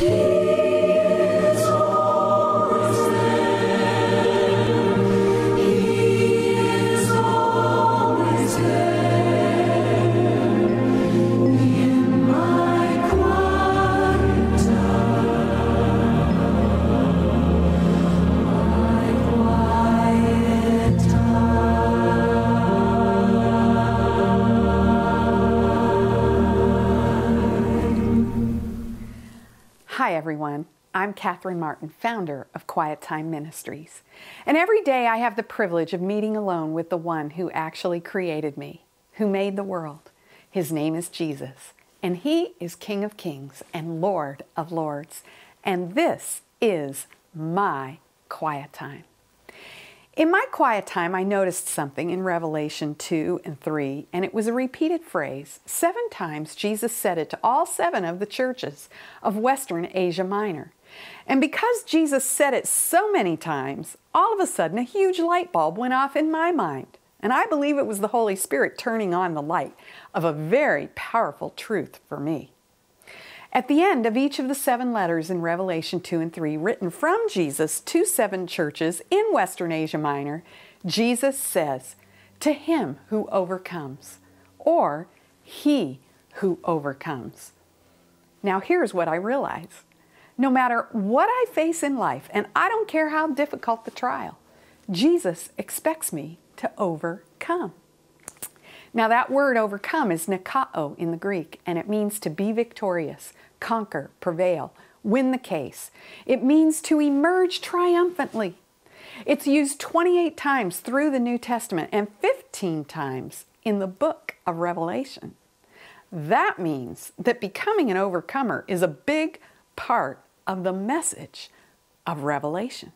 Yeah. Hi, everyone. I'm Catherine Martin, founder of Quiet Time Ministries. And every day I have the privilege of meeting alone with the one who actually created me, who made the world. His name is Jesus, and He is King of Kings and Lord of Lords. And this is my quiet time. In my quiet time, I noticed something in Revelation 2 and 3, and it was a repeated phrase. Seven times Jesus said it to all seven of the churches of Western Asia Minor. And because Jesus said it so many times, all of a sudden a huge light bulb went off in my mind. And I believe it was the Holy Spirit turning on the light of a very powerful truth for me. At the end of each of the seven letters in Revelation 2 and 3, written from Jesus to seven churches in Western Asia Minor, Jesus says, To him who overcomes, or he who overcomes. Now, here's what I realize no matter what I face in life, and I don't care how difficult the trial, Jesus expects me to overcome. Now, that word overcome is nikao in the Greek, and it means to be victorious, conquer, prevail, win the case. It means to emerge triumphantly. It's used 28 times through the New Testament and 15 times in the book of Revelation. That means that becoming an overcomer is a big part of the message of Revelation.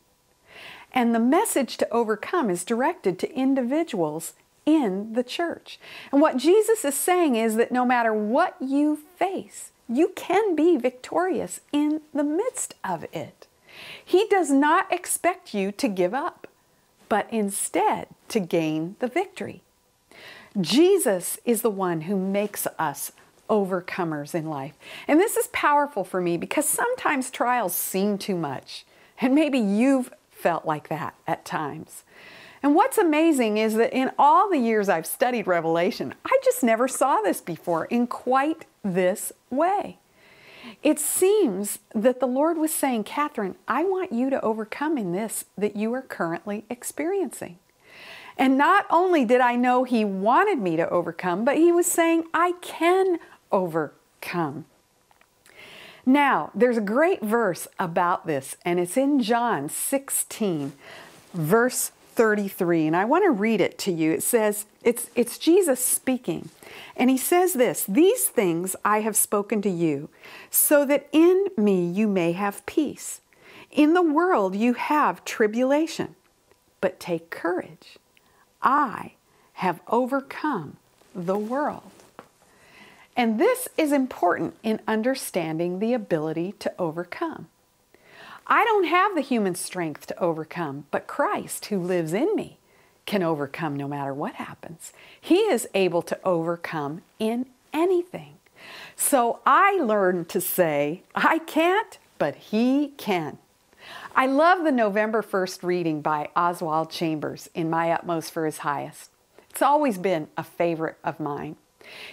And the message to overcome is directed to individuals in the church. And what Jesus is saying is that no matter what you face, you can be victorious in the midst of it. He does not expect you to give up, but instead to gain the victory. Jesus is the one who makes us overcomers in life. And this is powerful for me because sometimes trials seem too much. And maybe you've felt like that at times. And what's amazing is that in all the years I've studied Revelation, I just never saw this before in quite this way. It seems that the Lord was saying, Catherine, I want you to overcome in this that you are currently experiencing. And not only did I know He wanted me to overcome, but He was saying, I can overcome. Now, there's a great verse about this, and it's in John 16, verse 33, and I want to read it to you. It says, it's, it's Jesus speaking, and he says this These things I have spoken to you, so that in me you may have peace. In the world you have tribulation, but take courage. I have overcome the world. And this is important in understanding the ability to overcome. I don't have the human strength to overcome, but Christ, who lives in me, can overcome no matter what happens. He is able to overcome in anything. So I learned to say, I can't, but He can. I love the November 1st reading by Oswald Chambers in My Utmost for His Highest. It's always been a favorite of mine.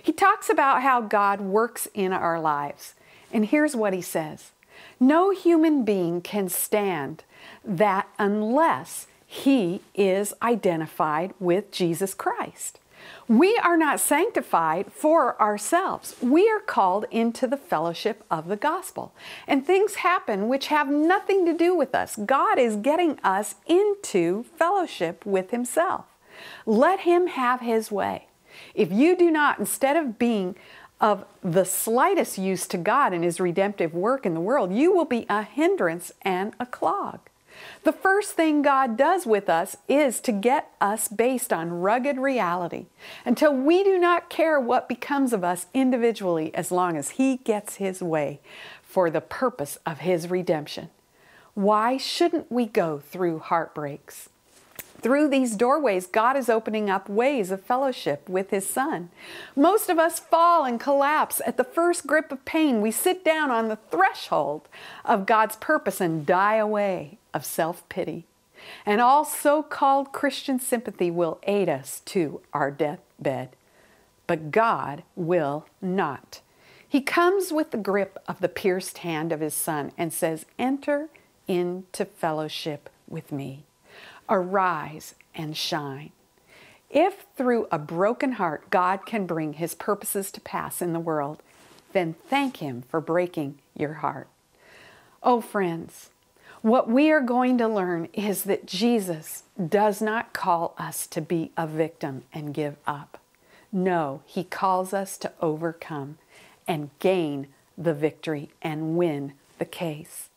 He talks about how God works in our lives. And here's what he says no human being can stand that unless he is identified with Jesus Christ. We are not sanctified for ourselves. We are called into the fellowship of the gospel. And things happen which have nothing to do with us. God is getting us into fellowship with Himself. Let Him have His way. If you do not, instead of being of the slightest use to God and His redemptive work in the world, you will be a hindrance and a clog. The first thing God does with us is to get us based on rugged reality until we do not care what becomes of us individually as long as He gets His way for the purpose of His redemption. Why shouldn't we go through heartbreaks? Through these doorways, God is opening up ways of fellowship with His Son. Most of us fall and collapse at the first grip of pain. We sit down on the threshold of God's purpose and die away of self pity. And all so called Christian sympathy will aid us to our deathbed. But God will not. He comes with the grip of the pierced hand of His Son and says, Enter into fellowship with me. Arise and shine. If through a broken heart God can bring his purposes to pass in the world, then thank him for breaking your heart. Oh, friends, what we are going to learn is that Jesus does not call us to be a victim and give up. No, he calls us to overcome and gain the victory and win the case.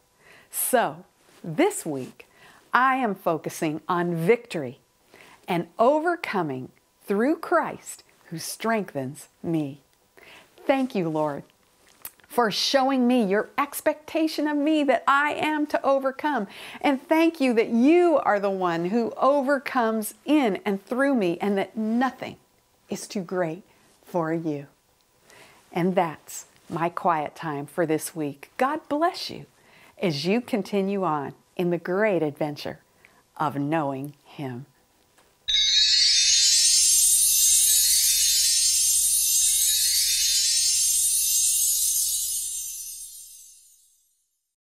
So, this week, I am focusing on victory and overcoming through Christ who strengthens me. Thank you, Lord, for showing me your expectation of me that I am to overcome. And thank you that you are the one who overcomes in and through me, and that nothing is too great for you. And that's my quiet time for this week. God bless you as you continue on in the great adventure of knowing Him.